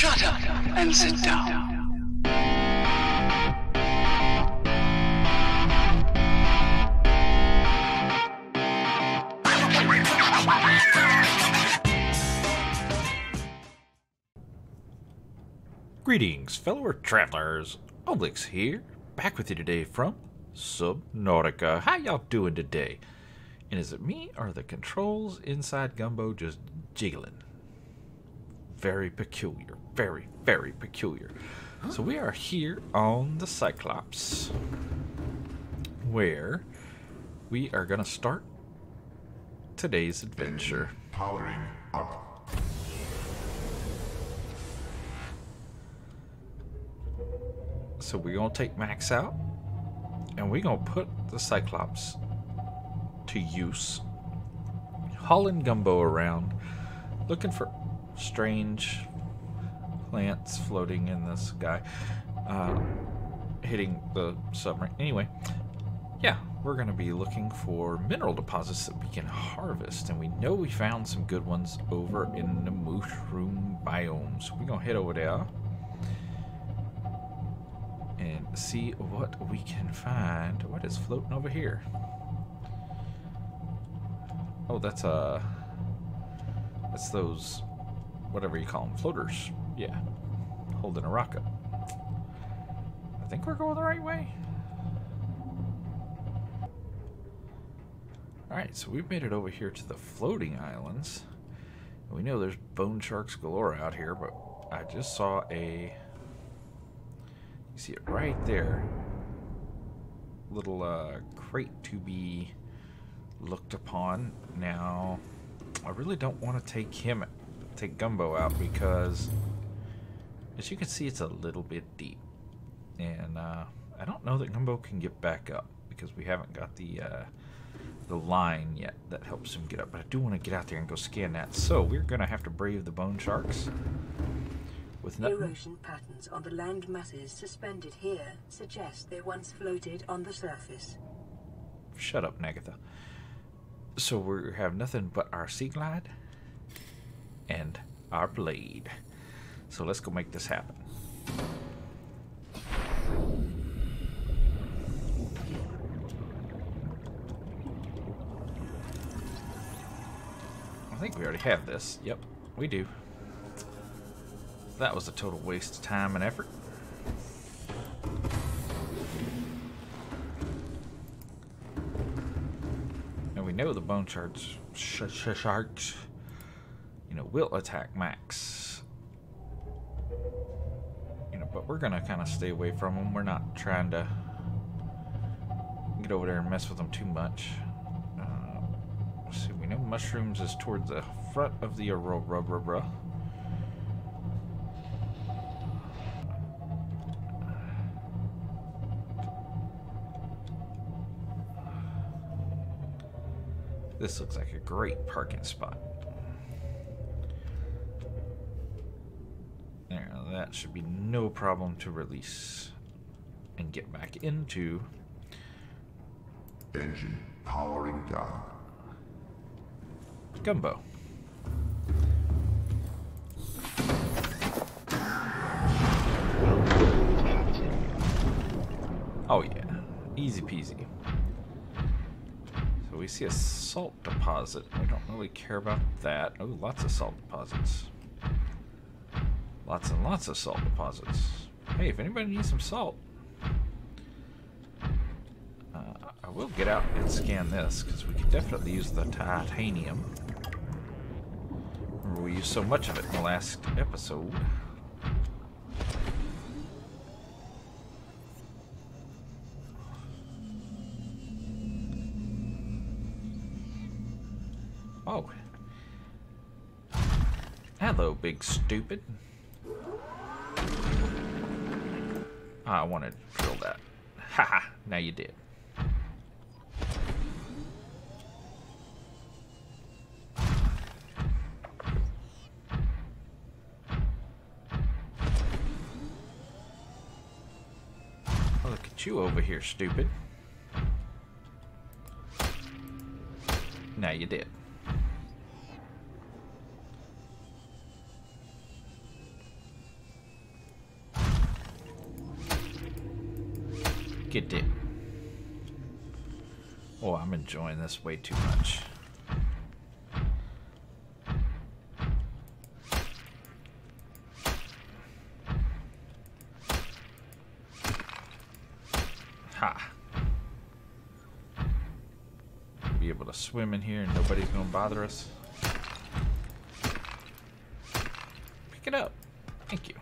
Shut up and sit down. Greetings, fellow travelers. Oblyx here, back with you today from Subnautica. How y'all doing today? And is it me or the controls inside Gumbo just jiggling? Very peculiar. Very, very peculiar. So we are here on the Cyclops, where we are going to start today's adventure. Powering up. So we're gonna take Max out, and we're gonna put the Cyclops to use, hauling Gumbo around, looking for strange plants floating in the sky, uh, hitting the submarine. Anyway, yeah, we're gonna be looking for mineral deposits that we can harvest, and we know we found some good ones over in the mushroom biome. So we're gonna head over there and see what we can find. What is floating over here? Oh, that's uh that's those whatever you call them, floaters. Yeah, holding a rocket. I think we're going the right way. All right, so we've made it over here to the floating islands. We know there's bone sharks galore out here, but I just saw a you see it right there. Little uh, crate to be looked upon. Now, I really don't want to take him, take Gumbo out because, as you can see, it's a little bit deep, and uh, I don't know that Gumbo can get back up because we haven't got the uh, the line yet that helps him get up. But I do want to get out there and go scan that. So we're gonna have to brave the bone sharks with nothing. Erosion patterns on the land masses suspended here suggest they once floated on the surface. Shut up, Nagatha. So we have nothing but our sea glide and our blade. So let's go make this happen. I think we already have this. Yep, we do. That was a total waste of time and effort. And we know the bone sharks, sh sh sharks, you know, will attack Max. You know, but we're gonna kind of stay away from them. We're not trying to get over there and mess with them too much. Uh, let's see, we know mushrooms is towards the front of the aurora. This looks like a great parking spot. There, that should be no problem to release and get back into. Engine powering down. Gumbo. Oh yeah, easy peasy. So we see a salt deposit. I don't really care about that. Oh, lots of salt deposits. Lots and lots of salt deposits. Hey, if anybody needs some salt, uh, I will get out and scan this because we could definitely use the titanium. Remember, we used so much of it in the last episode. Oh. Hello, big stupid. I wanted to drill that. Haha, now you did. Look at you over here, stupid. Now you did. Enjoying this way too much. Ha. Be able to swim in here and nobody's gonna bother us. Pick it up. Thank you.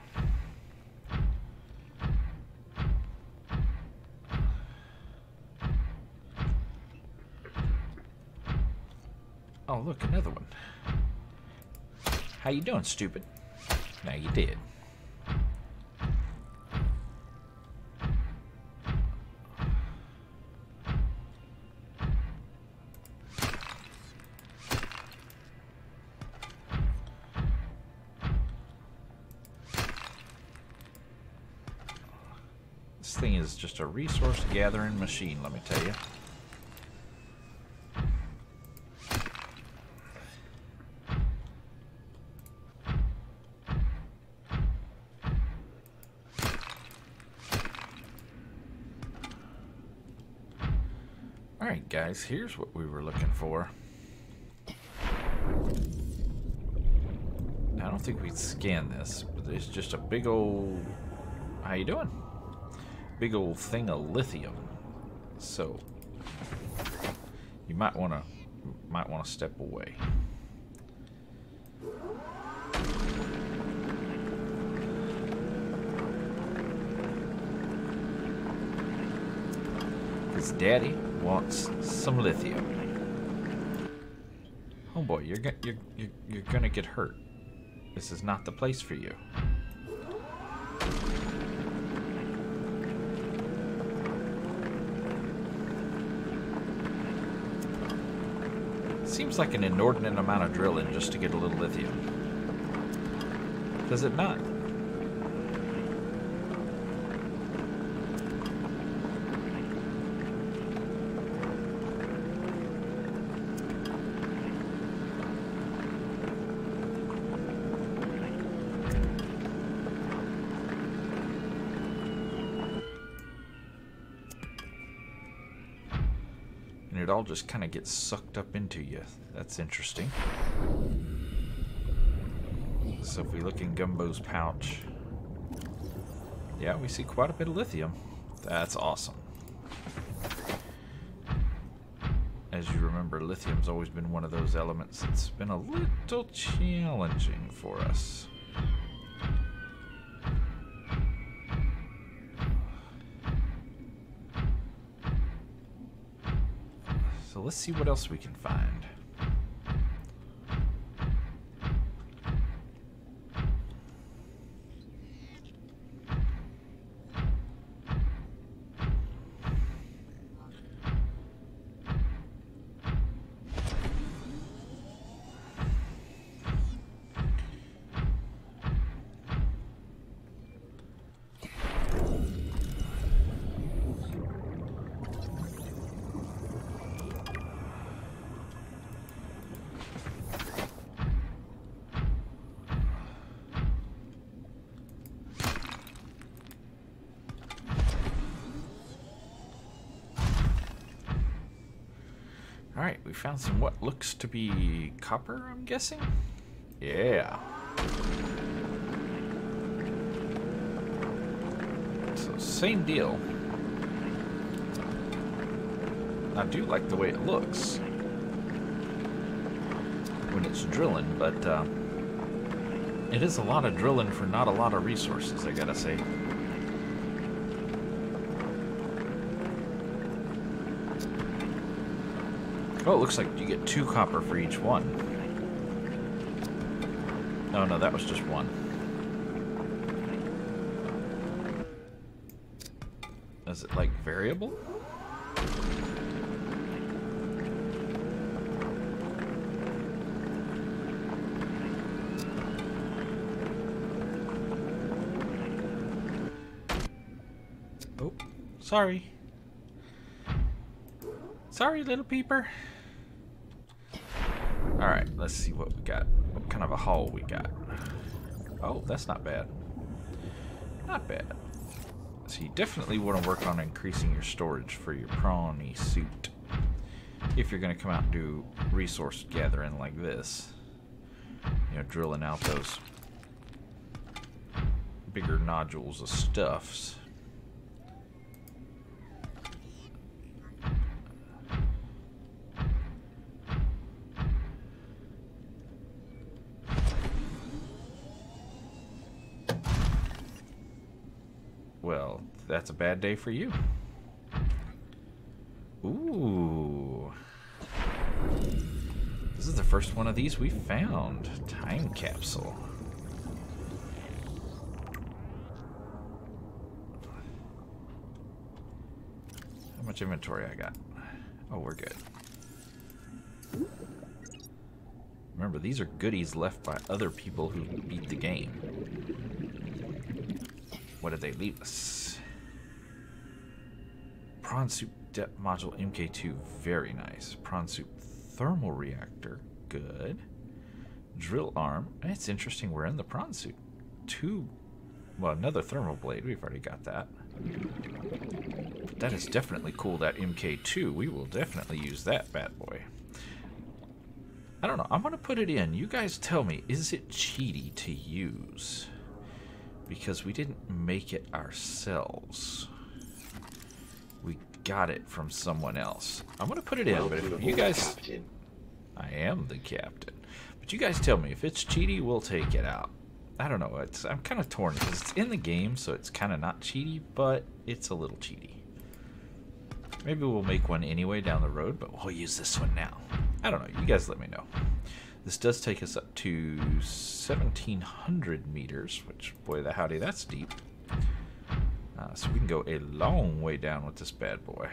Oh, look, another one. How you doing, stupid? Now you did. This thing is just a resource gathering machine, let me tell you. Alright, guys, here's what we were looking for. I don't think we'd scan this, but there's just a big old... How you doing? Big old thing of lithium. So, you might want to might want to step away. Daddy wants some lithium. Oh boy, you're, you're, you're, you're gonna get hurt. This is not the place for you. Seems like an inordinate amount of drilling just to get a little lithium. Does it not? And it all just kind of gets sucked up into you. That's interesting. So if we look in Gumbo's pouch, yeah, we see quite a bit of lithium. That's awesome. As you remember, lithium's always been one of those elements that's been a little challenging for us. Let's see what else we can find. Found some what looks to be copper, I'm guessing? Yeah. So, same deal. I do like the way it looks when it's drilling, but uh, it is a lot of drilling for not a lot of resources, I gotta say. Oh, it looks like you get two copper for each one. Oh no, that was just one. Is it like variable? Oh, sorry. Sorry, little peeper. Alright, let's see what we got. What kind of a haul we got. Oh, that's not bad. Not bad. So you definitely want to work on increasing your storage for your prawny suit. If you're going to come out and do resource gathering like this. You know, drilling out those bigger nodules of stuffs. Well, that's a bad day for you. Ooh. This is the first one of these we found. Time capsule. How much inventory I got? Oh, we're good. Remember, these are goodies left by other people who beat the game. What did they leave us? Prawn Suit Depth Module MK2, very nice. Prawn Suit Thermal Reactor, good. Drill Arm, it's interesting we're in the Prawn Suit. Two, well, another Thermal Blade, we've already got that. That is definitely cool, that MK2. We will definitely use that bad boy. I don't know, I'm going to put it in. You guys tell me, is it cheaty to use? Because we didn't make it ourselves. We got it from someone else. I'm going to put it in, but if you guys... I am the captain. But you guys tell me, if it's cheaty, we'll take it out. I don't know, it's I'm kind of torn, because it's in the game, so it's kind of not cheaty, but it's a little cheaty. Maybe we'll make one anyway down the road, but we'll use this one now. I don't know, you guys let me know. This does take us up to 1,700 meters, which, boy, the howdy, that's deep. Uh, so we can go a long way down with this bad boy.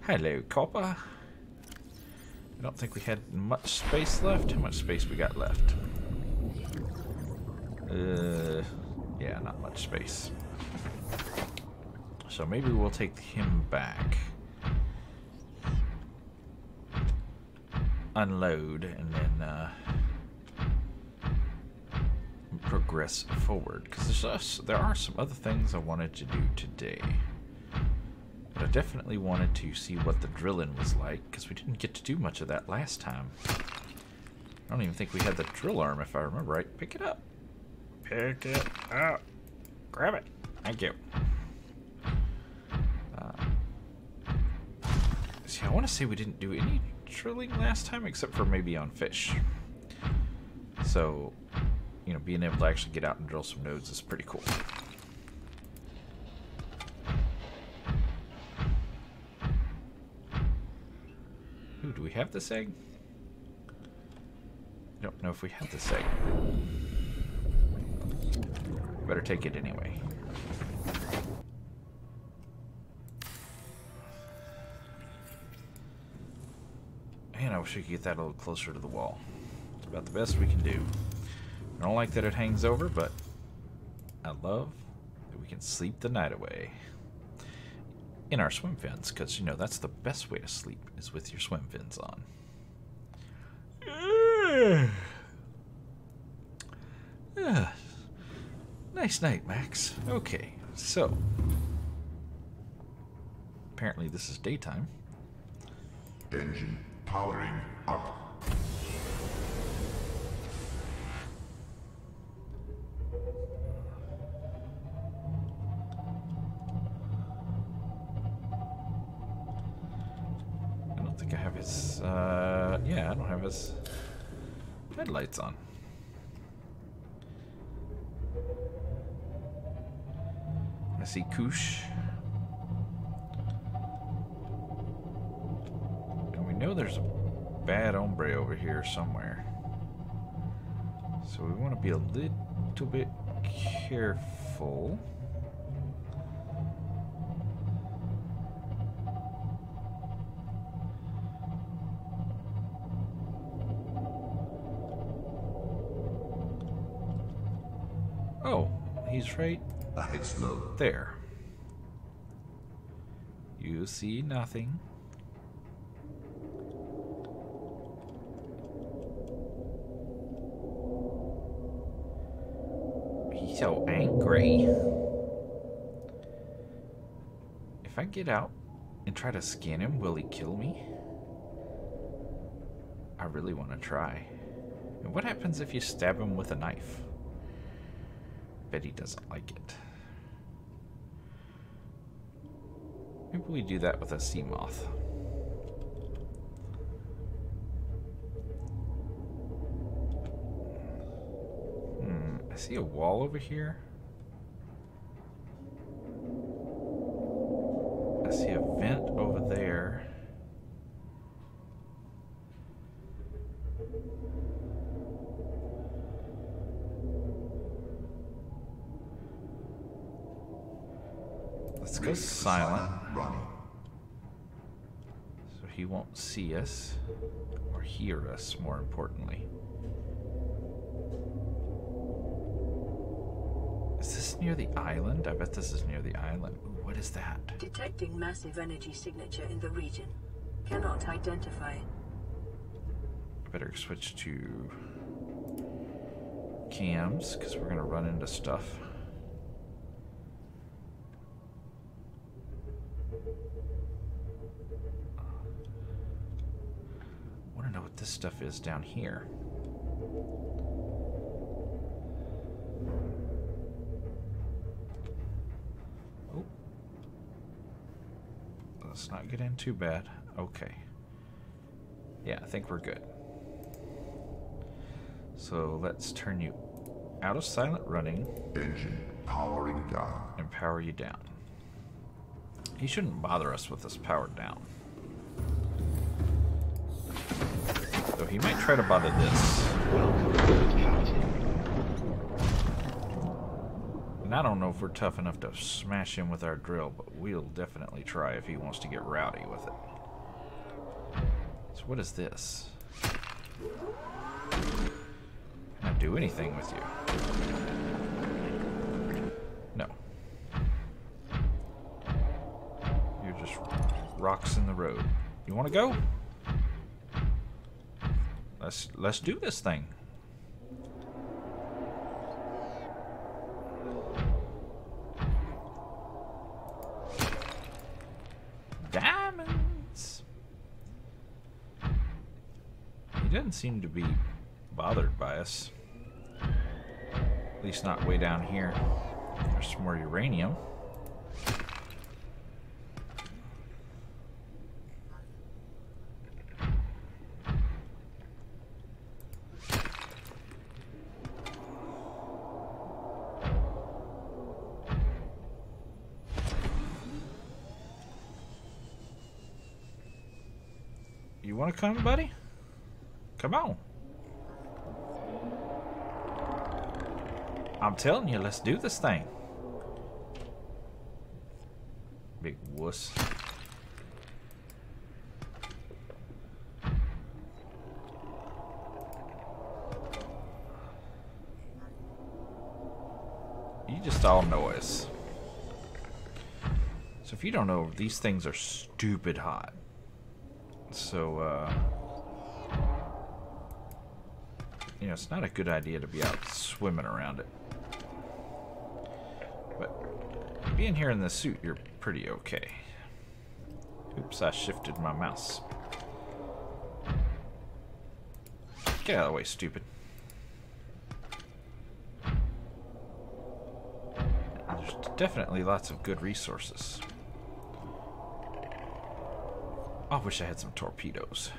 Hello, copper. I don't think we had much space left. How much space we got left? Uh, yeah, not much space. So maybe we'll take him back. Unload and then uh, progress forward. Because there are some other things I wanted to do today. But I definitely wanted to see what the drilling was like, because we didn't get to do much of that last time. I don't even think we had the drill arm, if I remember right. Pick it up. Pick it up. Grab it. Thank you. Uh, see, I want to say we didn't do any drilling last time, except for maybe on fish. So, you know, being able to actually get out and drill some nodes is pretty cool. Ooh, do we have this egg? I don't know if we have this egg. Better take it anyway. I wish we could get that a little closer to the wall. It's about the best we can do. I don't like that it hangs over, but I love that we can sleep the night away in our swim fins, because, you know, that's the best way to sleep, is with your swim fins on. Ah, nice night, Max. Okay, so apparently this is daytime. Engine powering up. I don't think I have his, uh, yeah, I don't have his headlights on. I see Koosh. Know there's a bad hombre over here somewhere. So we want to be a little bit careful. Oh, he's right slow. there. You see nothing. He's so angry. If I get out and try to scan him, will he kill me? I really want to try. And what happens if you stab him with a knife? Bet he doesn't like it. Maybe we do that with a sea moth. Hmm, I see a wall over here. I see a vent over there. Let's go silent so he won't see us or hear us, more importantly. Is this near the island? I bet this is near the island. Ooh, what is that? Detecting massive energy signature in the region. Cannot identify. Better switch to cams because we're gonna run into stuff. Want to know what this stuff is down here? Get in too bad. Okay. Yeah, I think we're good. So let's turn you out of silent running Engine powering down. and power you down. He shouldn't bother us with this powered down. Though he might try to bother this. And I don't know if we're tough enough to smash him with our drill, but we'll definitely try if he wants to get rowdy with it. So what is this? Can I do anything with you? No. You're just rocks in the road. You want to go? Let's let's do this thing. Seem to be bothered by us. At least not way down here. There's some more uranium. You want to come, buddy? Come on. I'm telling you, let's do this thing. Big wuss. You just all us. So if you don't know, these things are stupid hot. So, uh... You know, it's not a good idea to be out swimming around it. But being here in this suit, you're pretty okay. Oops, I shifted my mouse. Get out of the way, stupid. There's definitely lots of good resources. I wish I had some torpedoes.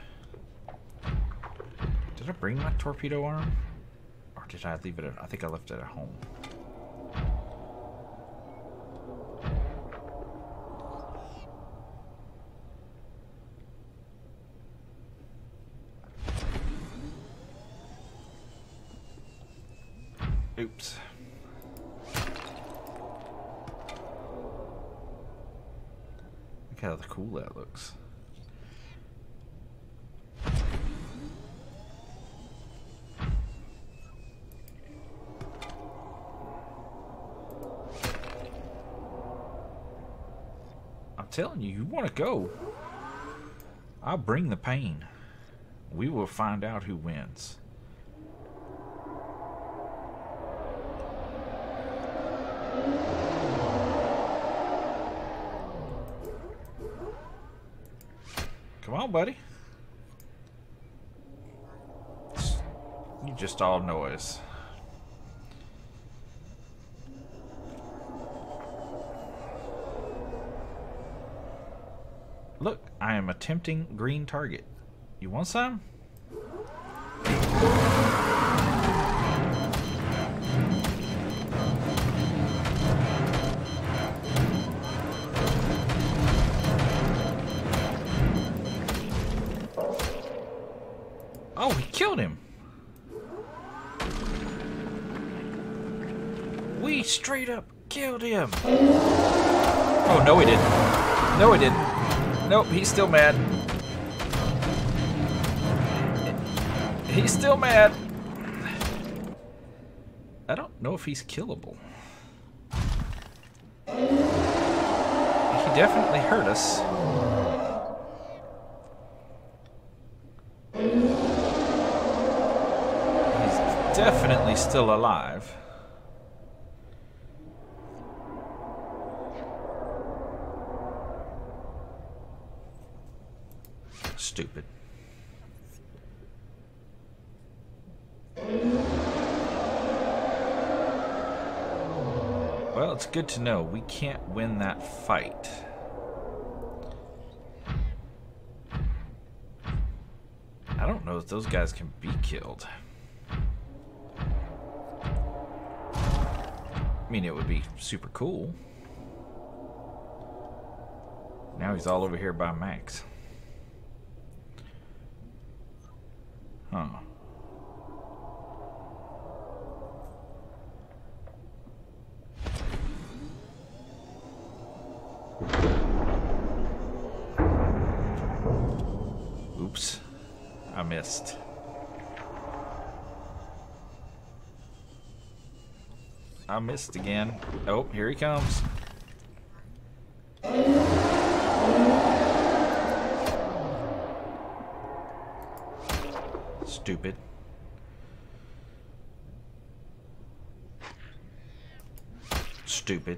Did I bring my torpedo arm? Or did I leave it at, I think I left it at home. Oops. Look how cool that looks. telling you, you want to go. I'll bring the pain. We will find out who wins. Come on, buddy. You just all noise. I am attempting green target. You want some? Oh, he killed him. We straight up killed him. Oh, no, he didn't. No, he didn't. Nope, he's still mad. He's still mad. I don't know if he's killable. He definitely hurt us. He's definitely still alive. Stupid. Well, it's good to know we can't win that fight. I don't know if those guys can be killed. I mean, it would be super cool. Now he's all over here by Max. Huh. Oops. I missed. I missed again. Oh, here he comes. Stupid. Stupid.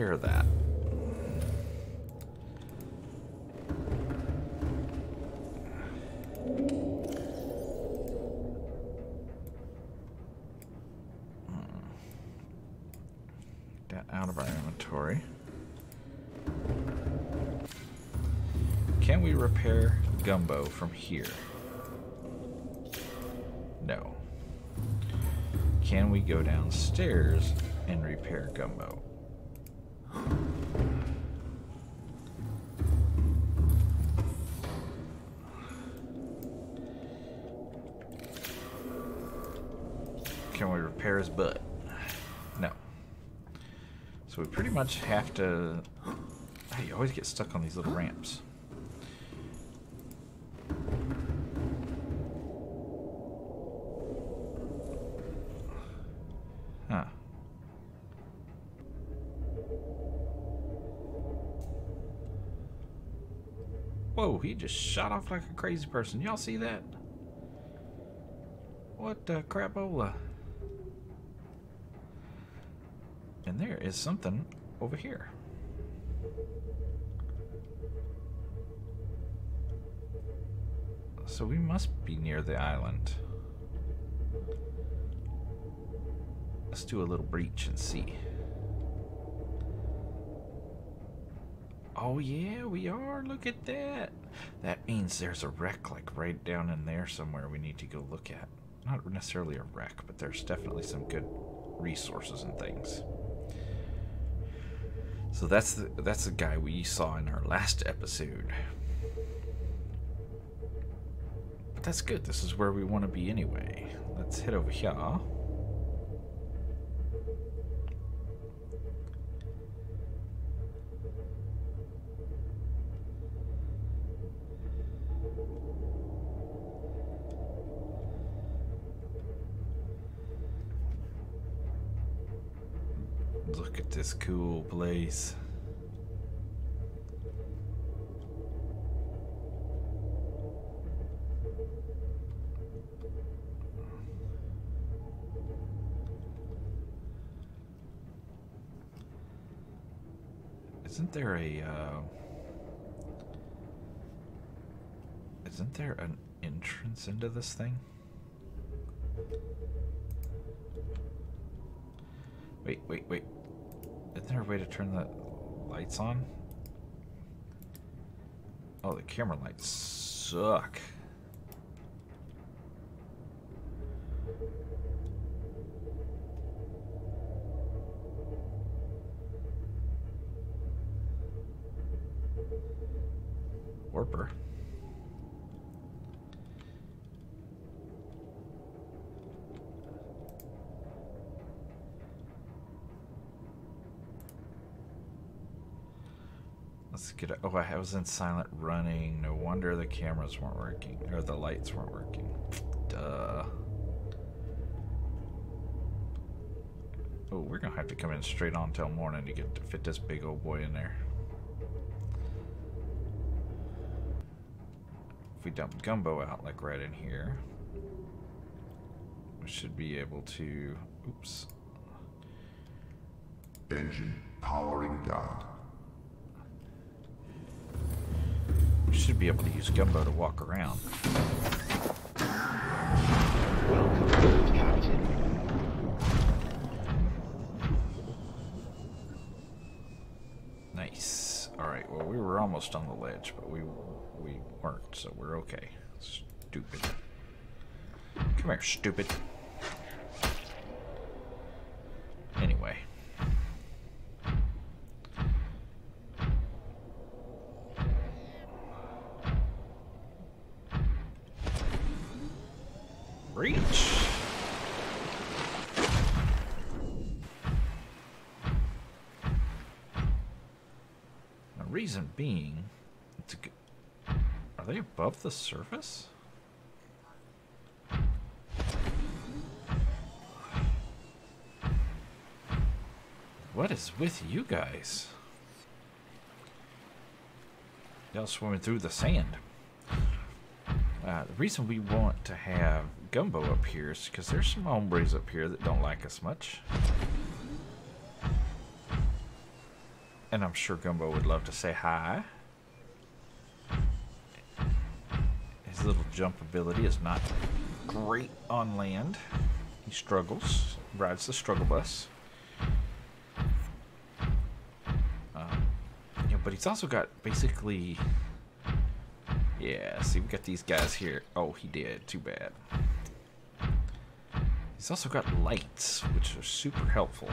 Repair that. That out of our inventory. Can we repair Gumbo from here? No. Can we go downstairs and repair Gumbo? Can we repair his butt? No. So we pretty much have to... Hey, you always get stuck on these little ramps. He just shot off like a crazy person. Y'all see that? What the crapola? And there is something over here. So we must be near the island. Let's do a little breach and see. Oh yeah, we are. Look at that. That means there's a wreck like right down in there somewhere we need to go look at. Not necessarily a wreck, but there's definitely some good resources and things. So that's the that's the guy we saw in our last episode. But that's good. This is where we want to be anyway. Let's head over here. This cool place. Isn't there a uh, Isn't there an entrance into this thing? Wait, wait, wait. Isn't there a way to turn the lights on? Oh, the camera lights suck. Warper. Let's get it. Oh, I was in silent running. No wonder the cameras weren't working, or the lights weren't working. Duh. Oh, we're gonna have to come in straight on till morning to get to fit this big old boy in there. If we dump Gumbo out like right in here, we should be able to. Oops. Engine powering down. We should be able to use Gumbo to walk around. Nice. All right. Well, we were almost on the ledge, but we we weren't, so we're okay. Stupid. Come here, stupid. Anyway. Reach. The reason being, are they above the surface? What is with you guys? Y'all swimming through the sand. Uh, the reason we want to have Gumbo up here is because there's some hombres up here that don't like us much. And I'm sure Gumbo would love to say hi. His little jump ability is not great on land. He struggles, rides the struggle bus. Um, yeah, but he's also got basically. Yeah, see, we got these guys here. Oh, he did. Too bad. He's also got lights, which are super helpful.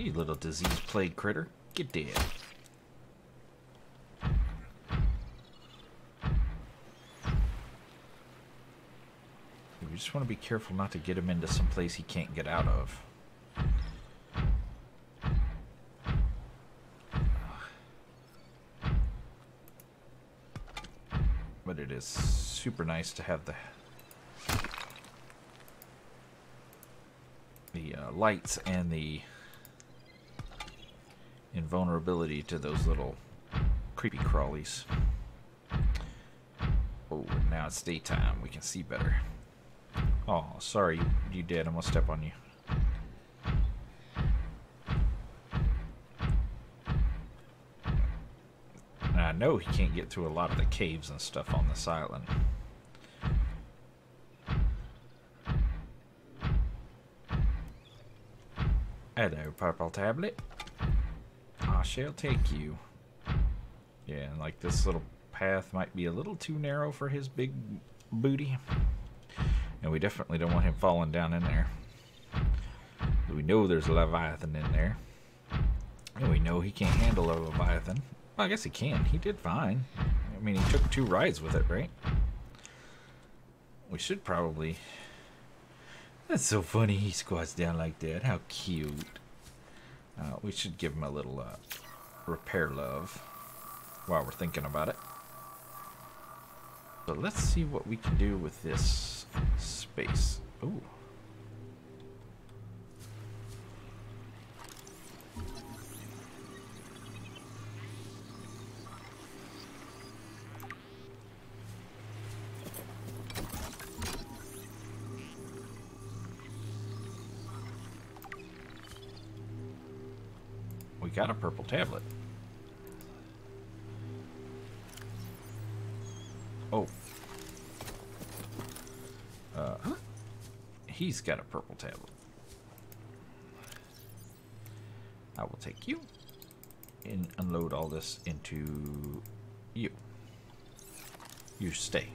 You little disease plague critter. Get dead. We just want to be careful not to get him into some place he can't get out of. But it is super nice to have the the uh, lights and the invulnerability to those little creepy crawlies. Oh, now it's daytime. We can see better. Oh, sorry, you, did. I'm gonna step on you. And I know he can't get through a lot of the caves and stuff on this island. Hello, purple tablet. I shall take you. Yeah, and like this little path might be a little too narrow for his big booty. And we definitely don't want him falling down in there. We know there's a Leviathan in there. And we know he can't handle a Leviathan. Well, I guess he can. He did fine. I mean, he took two rides with it, right? We should probably... That's so funny he squats down like that. How cute. Uh, we should give him a little uh, repair love while we're thinking about it. But let's see what we can do with this space. Ooh. Got a purple tablet. Oh. Uh, he's got a purple tablet. I will take you and unload all this into you. You stay.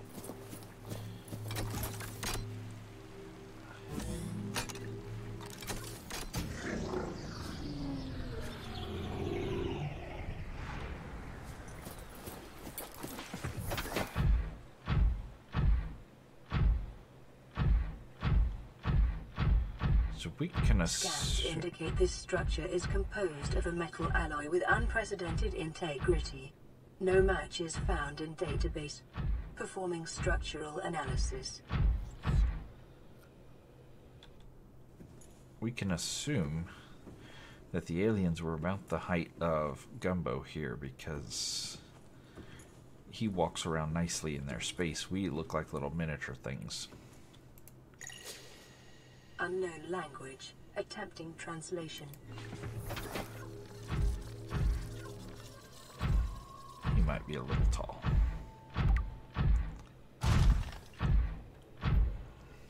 So we can assume... indicate this structure is composed of a metal alloy with unprecedented integrity. No match is found in database. Performing structural analysis. we can assume that the aliens were about the height of Gumbo here because he walks around nicely in their space. We look like little miniature things. Unknown language. Attempting translation. He might be a little tall.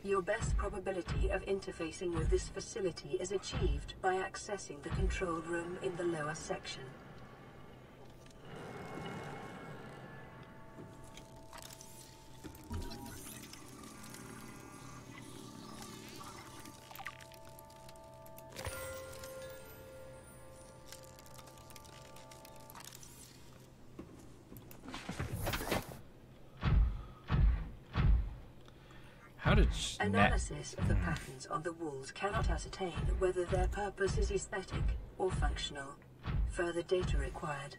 Your best probability of interfacing with this facility is achieved by accessing the control room in the lower section. How did sh- Na- Analysis of the patterns on the walls cannot ascertain whether their purpose is aesthetic or functional. Further data required.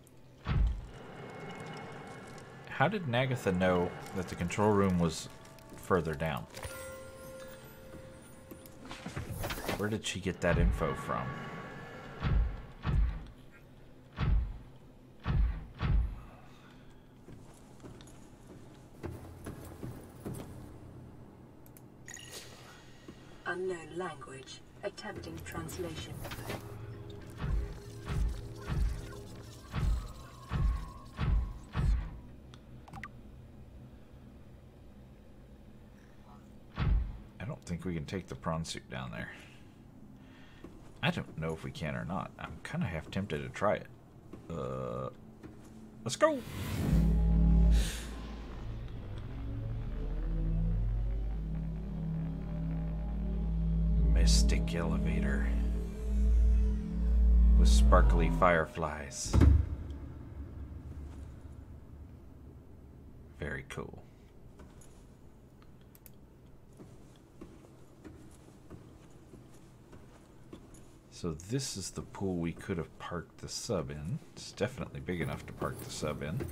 How did Nagatha know that the control room was further down? Where did she get that info from? Prawn suit down there. I don't know if we can or not. I'm kind of half tempted to try it. Uh, let's go. Mystic elevator with sparkly fireflies. Very cool. So this is the pool we could have parked the sub in. It's definitely big enough to park the sub in.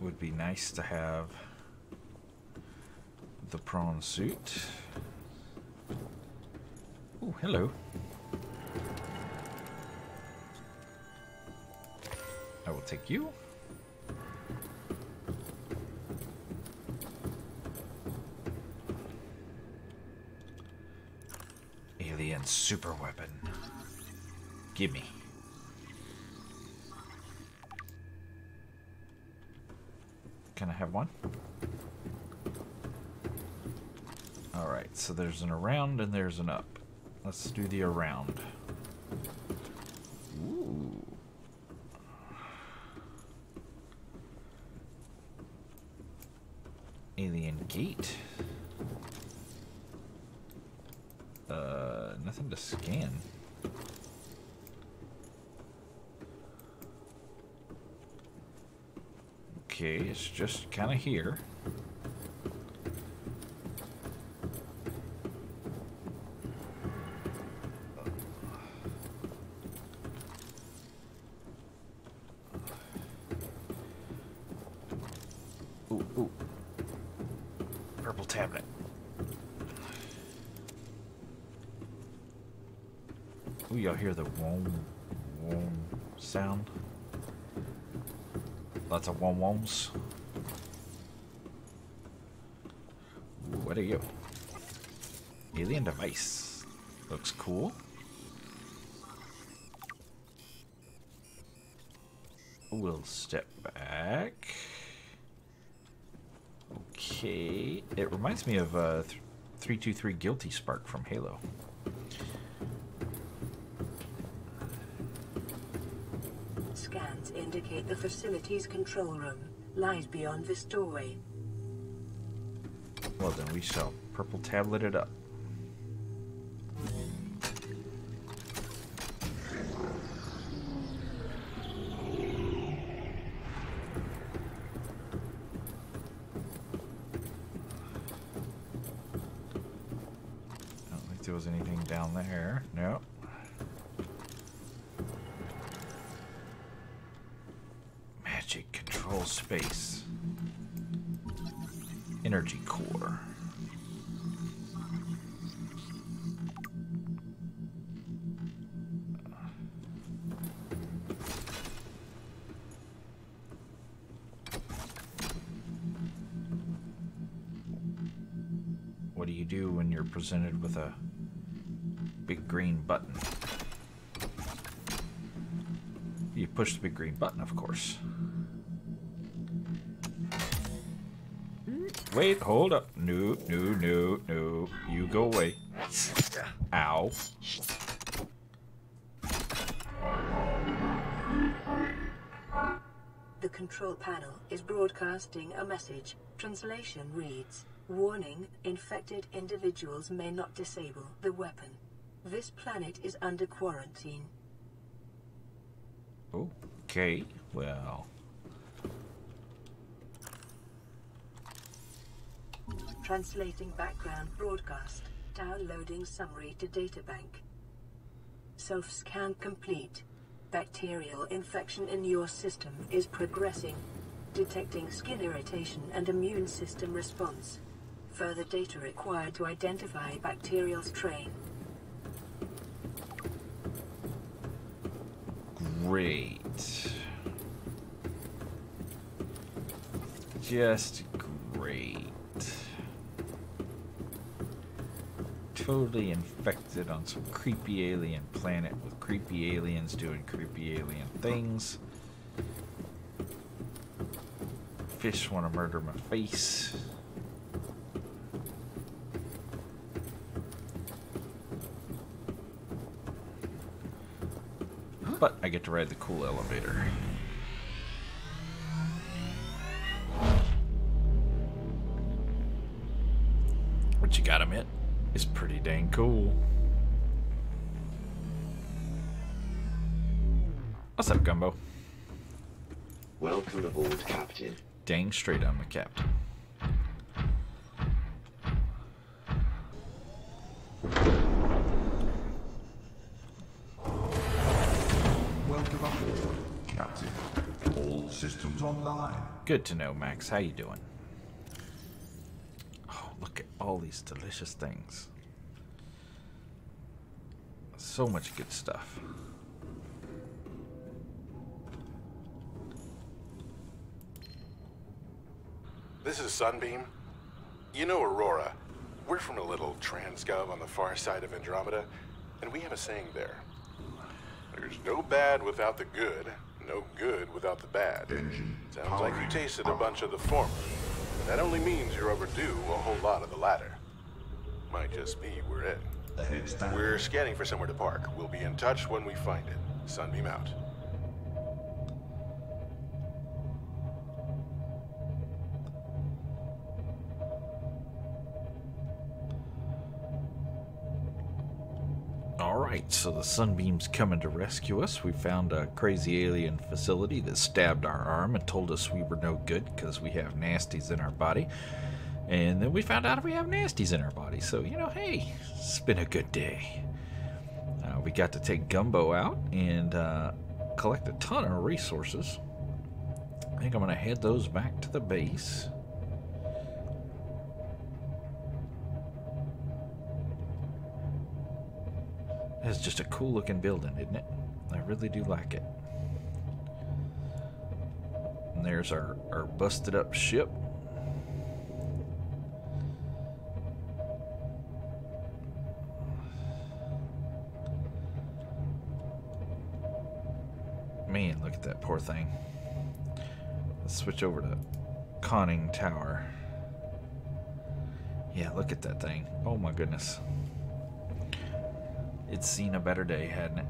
Would be nice to have the prawn suit. Oh, hello. I will take you. Super weapon. Gimme. Can I have one? Alright, so there's an around and there's an up. Let's do the around. Ooh. Alien gate. Uh, nothing to scan. Okay, it's just kind of here. Ooh, ooh. Purple tablet. Ooh, y'all hear the wom wom sound? Lots of wom woms. Are you? Alien device. Looks cool. We'll step back. Okay. It reminds me of uh, th 323 Guilty Spark from Halo. Scans indicate the facility's control room lies beyond this doorway. Well, then we shall purple tablet it up. I Energy core. What do you do when you're presented with a big green button? You push the big green button, of course. Wait, hold up. No, no, no, no. You go away. Ow. The control panel is broadcasting a message. Translation reads, Warning, infected individuals may not disable the weapon. This planet is under quarantine. Okay, well. Translating background broadcast. Downloading summary to databank. Self-scan complete. Bacterial infection in your system is progressing. Detecting skin irritation and immune system response. Further data required to identify bacterial strain. Great. Just great. Totally infected on some creepy alien planet with creepy aliens doing creepy alien things. Fish want to murder my face. But I get to ride the cool elevator. Dang straight I'm the captain. Welcome aboard, Captain. All systems online. Good to know, Max. How you doing? Oh, look at all these delicious things. So much good stuff. This is Sunbeam. You know Aurora. We're from a little transgov on the far side of Andromeda, and we have a saying there. There's no bad without the good, no good without the bad. Sounds like you tasted a bunch of the former. But that only means you're overdue a whole lot of the latter. Might just be we're in. We're scanning for somewhere to park. We'll be in touch when we find it. Sunbeam out. All right, so the Sunbeam's coming to rescue us. We found a crazy alien facility that stabbed our arm and told us we were no good because we have nasties in our body. And then we found out if we have nasties in our body. So, you know, hey, it's been a good day. Uh, we got to take Gumbo out and uh, collect a ton of resources. I think I'm going to head those back to the base. It's just a cool looking building, isn't it? I really do like it. And there's our, our busted up ship. Man, look at that poor thing. Let's switch over to conning tower. Yeah, look at that thing. Oh my goodness. It's seen a better day, hadn't it?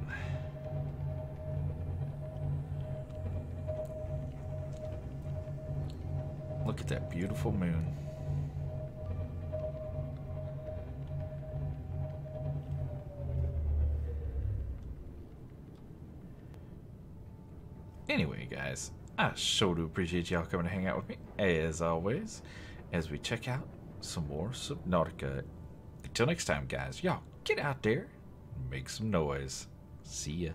Look at that beautiful moon. Anyway, guys, I sure do appreciate y'all coming to hang out with me, as always, as we check out some more Subnautica. Until next time, guys, y'all get out there make some noise. See ya.